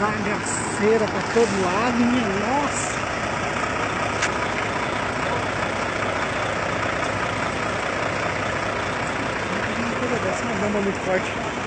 bagaceira pra todo lado, minha nossa. Uma bomba muito forte.